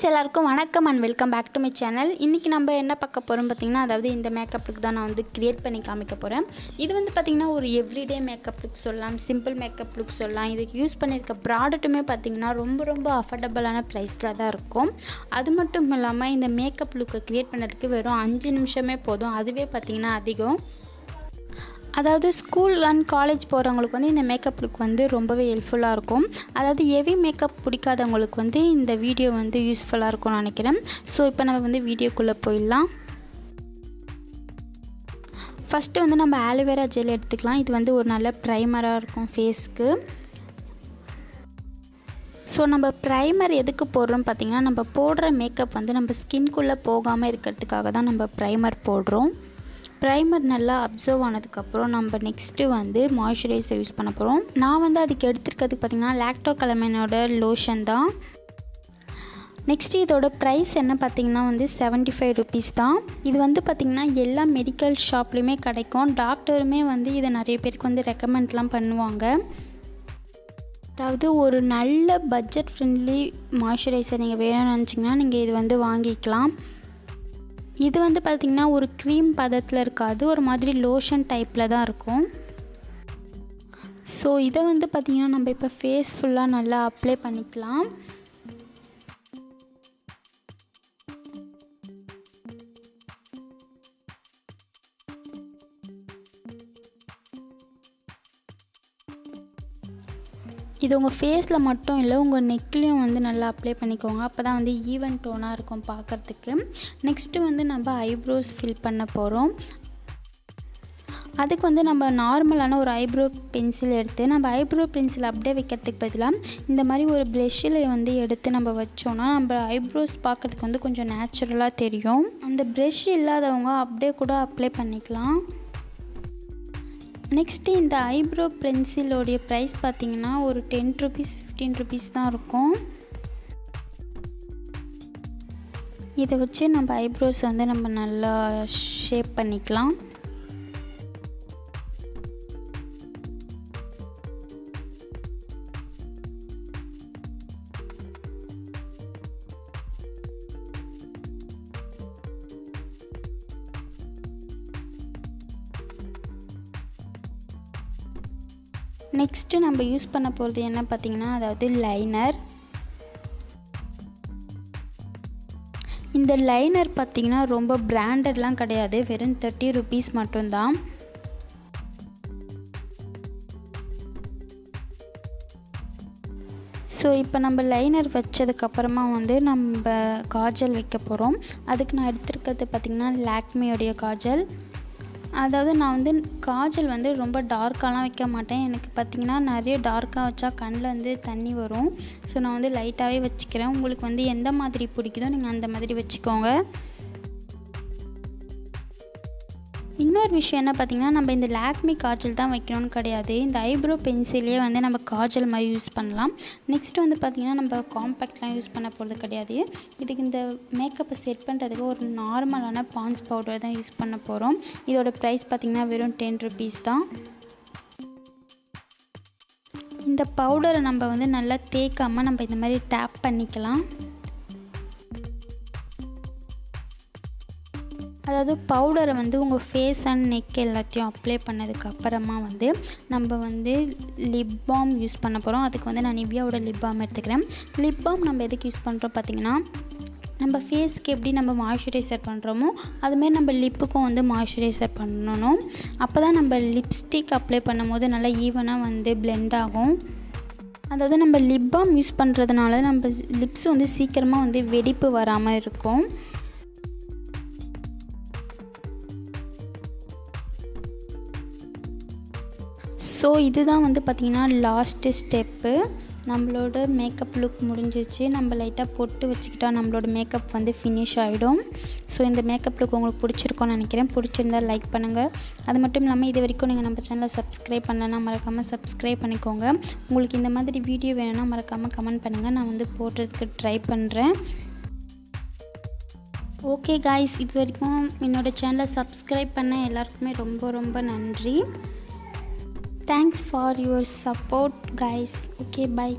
Friends எல்லாருக்கும் வணக்கம் and welcome back to my channel இன்றைக்கி நம்ம என்ன பார்க்க போகிறோம் பார்த்திங்கன்னா அதாவது இந்த மேக்கப் லுக் தான் நான் வந்து க்ரியேட் பண்ணி காமிக்க போகிறேன் இது வந்து பார்த்திங்கன்னா ஒரு எவ்ரிடே மேக்கப் லுக் சொல்லலாம் சிம்பிள் மேக்கப் லுக் சொல்லலாம். இதுக்கு யூஸ் பண்ணியிருக்க ப்ராடக்ட்டுமே பார்த்திங்கன்னா ரொம்ப ரொம்ப அஃபர்டபுளான ப்ரைஸில் தான் இருக்கும். அது மட்டும் இல்லாமல் இந்த மேக்கப் லுக்கை க்ரியேட் பண்ணதுக்கு வெறும் அஞ்சு நிமிஷமே போதும். அதுவே பார்த்திங்கன்னா அதிகம். அதாவது ஸ்கூல் அண்ட் காலேஜ் போகிறவங்களுக்கு வந்து இந்த மேக்கப் லுக் வந்து ரொம்பவே ஹெல்ப்ஃபுல்லாக இருக்கும். அதாவது ஹெவி மேக்கப் பிடிக்காதவங்களுக்கு வந்து இந்த வீடியோ வந்து யூஸ்ஃபுல்லாக இருக்கும்னு நினைக்கிறேன். ஸோ இப்போ நம்ம வந்து வீடியோக்குள்ளே போயிடலாம். ஃபஸ்ட்டு வந்து நம்ம ஆலோவேரா ஜெல் எடுத்துக்கலாம். இது வந்து ஒரு நல்ல ப்ரைமராக இருக்கும் ஃபேஸ்க்கு ஸோ நம்ம ப்ரைமர் எதுக்கு போடுறோம் பார்த்திங்கன்னா நம்ம போடுற மேக்கப் வந்து நம்ம ஸ்கின்குள்ளே போகாமல் இருக்கிறதுக்காக தான் நம்ம ப்ரைமர் போடுறோம். ப்ரைமர் நல்லா அப்சர்வ் ஆனதுக்கப்புறம் நம்ம நெக்ஸ்ட்டு வந்து மாய்ஸ்சரைசர் யூஸ் பண்ண போகிறோம் நான் வந்து அதுக்கு எடுத்துருக்கிறதுக்கு பார்த்திங்கன்னா லாக்டோ கலமனோட லோஷன் தான். நெக்ஸ்ட் இதோட ப்ரைஸ் என்ன பார்த்திங்கன்னா வந்து செவன்ட்டி ஃபைவ் ருபீஸ் தான். இது வந்து பார்த்திங்கன்னா எல்லா மெடிக்கல் ஷாப்லேயுமே கிடைக்கும். டாக்டருமே வந்து இதை நிறைய பேருக்கு வந்து ரெக்கமெண்ட்லாம் பண்ணுவாங்க. அதாவது ஒரு நல்ல பட்ஜெட் ஃப்ரெண்ட்லி மாய்ஸ்சரைசர் நீங்கள் வேணும்னு நினச்சிங்கன்னா நீங்கள் இது வந்து வாங்கிக்கலாம். இது வந்து பார்த்திங்கன்னா ஒரு க்ரீம் பதத்தில் இருக்காது ஒரு மாதிரி லோஷன் டைப்பில் தான் இருக்கும். ஸோ இதை வந்து பார்த்திங்கன்னா நம்ம இப்போ ஃபேஸ் ஃபுல்லாக நல்லா அப்ளை பண்ணிக்கலாம். இது உங்கள் ஃபேஸில் மட்டும் இல்லை உங்கள் நெக்லேயும் வந்து நல்லா அப்ளை பண்ணிக்கோங்க. அப்போ தான் வந்து ஈவன் டோனாக இருக்கும் பார்க்குறதுக்கு. நெக்ஸ்ட்டு வந்து நம்ம ஐப்ரோஸ் ஃபில் பண்ண போகிறோம் அதுக்கு வந்து நம்ம நார்மலான ஒரு ஐப்ரோ பென்சில் எடுத்து நம்ம ஐப்ரோ பென்சில் அப்படியே வைக்கிறதுக்கு பதிலாக இந்த மாதிரி ஒரு ப்ரெஷ்ஷில் வந்து எடுத்து நம்ம வச்சோன்னா நம்ம ஐப்ரோஸ் பார்க்குறதுக்கு வந்து கொஞ்சம் நேச்சுரலாக தெரியும். அந்த ப்ரெஷ் இல்லாதவங்க அப்படியே கூட அப்ளை பண்ணிக்கலாம். நெக்ஸ்ட்டு இந்த ஐப்ரோ பென்சிலோடைய ப்ரைஸ் பார்த்திங்கன்னா ஒரு டென் ருபீஸ் ஃபிஃப்டீன் ருபீஸ் தான் இருக்கும். இதை வச்சு நம்ம ஐப்ரோஸ் வந்து நம்ம நல்லா ஷேப் பண்ணிக்கலாம். நெக்ஸ்ட்டு நம்ம யூஸ் பண்ண போகிறது என்ன பார்த்திங்கன்னா அதாவது லைனர் இந்த லைனர் பார்த்திங்கன்னா ரொம்ப பிராண்டட்லாம் கிடையாது. வெறும் தேர்ட்டி ருபீஸ் மட்டும்தான். ஸோ இப்போ நம்ம லைனர் வச்சதுக்கப்புறமா வந்து நம்ம காஜல் வைக்க போகிறோம் அதுக்கு நான் எடுத்துருக்கிறது பார்த்திங்கன்னா லாக்மியோடைய காஜல். அதாவது நான் வந்து காஜல் வந்து ரொம்ப டார்க்காலாம் வைக்க மாட்டேன் எனக்கு பார்த்திங்கன்னா நிறைய டார்க்காக வச்சா கண்ணில் வந்து தண்ணி வரும். ஸோ நான் வந்து லைட்டாகவே வச்சுக்கிறேன். உங்களுக்கு வந்து எந்த மாதிரி பிடிக்குதோ நீங்கள் அந்த மாதிரி வச்சுக்கோங்க. இன்னொரு விஷயம் என்ன பார்த்திங்கன்னா நம்ம இந்த லாக்மி காஜல் தான் வைக்கணும்னு கிடையாது. இந்த ஐப்ரோ பென்சிலே வந்து நம்ம காஜல் மாதிரி யூஸ் பண்ணலாம். நெக்ஸ்ட்டு வந்து பார்த்திங்கன்னா நம்ம காம்பேக்ட்லாம் யூஸ் பண்ண போகிறது கிடையாது. இதுக்கு இந்த மேக்கப்பை செட் பண்ணுறதுக்கு ஒரு நார்மலான பான்ஸ் பவுடர் தான் யூஸ் பண்ண போகிறோம் இதோட ப்ரைஸ் பார்த்திங்கன்னா வெறும் டென் ருபீஸ் தான். இந்த பவுடரை நம்ம வந்து நல்லா தேய்க்காமல் நம்ம இந்த மாதிரி டேப் பண்ணிக்கலாம். அதாவது பவுடரை வந்து உங்கள் ஃபேஸ் அண்ட் நெக் எல்லாத்தையும் அப்ளை பண்ணதுக்கு அப்புறமா வந்து நம்ம வந்து லிப் பாம் யூஸ் பண்ண போகிறோம் அதுக்கு வந்து நான் நிவ்யாவோட லிப் பாம் எடுத்துக்கிறேன். லிப் பாம் நம்ம எதுக்கு யூஸ் பண்ணுறோம் பார்த்திங்கன்னா நம்ம ஃபேஸ்க்கு எப்படி நம்ம மாய்ஸ்சரைசர் பண்ணுறோமோ அதுமாரி நம்ம லிப்புக்கும் வந்து மாய்ஸ்சரைசர் பண்ணணும். அப்போ தான் நம்ம லிப்ஸ்டிக் அப்ளை பண்ணும்போது நல்லா ஈவனாக வந்து பிளெண்ட் ஆகும். அதாவது நம்ம லிப் பாம் யூஸ் பண்ணுறதுனால நம்ம லிப்ஸ் வந்து சீக்கிரமாக வந்து வெடிப்பு வராமல் இருக்கும். ஸோ இதுதான் வந்து பார்த்திங்கன்னா லாஸ்ட்டு ஸ்டெப்பு நம்மளோட மேக்கப் லுக் முடிஞ்சிச்சு நம்ம லைட்டாக பொட்டு வச்சுக்கிட்டா நம்மளோட மேக்கப் வந்து ஃபினிஷ் ஆகிடும் ஸோ இந்த மேக்கப் லுக் உங்களுக்கு பிடிச்சிருக்கோன்னு நினைக்கிறேன். பிடிச்சிருந்தால் லைக் பண்ணுங்கள் அது மட்டும் இல்லாமல் இது வரைக்கும் நீங்கள் நம்ம சேனலை சப்ஸ்கிரைப் பண்ணலன்னா மறக்காமல் சப்ஸ்கிரைப் பண்ணிக்கோங்க. உங்களுக்கு இந்த மாதிரி வீடியோ வேணும்னா மறக்காமல் கமெண்ட் பண்ணுங்கள் நான் வந்து போடுறதுக்கு ட்ரை பண்ணுறேன் ஓகே காய்ஸ் இது வரைக்கும் என்னோடய சேனலை சப்ஸ்கிரைப் பண்ண எல்லாருக்குமே ரொம்ப ரொம்ப நன்றி. Thanks for your support, guys. Okay, bye.